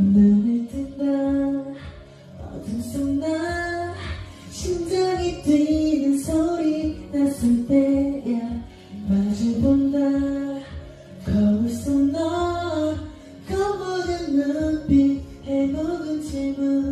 눈을 뜬다. 어둠 속나. 심장이 뛰는 소리 났을 때야. 마주본다. 거울 속너. 거무는 눈빛 해먹은 질문.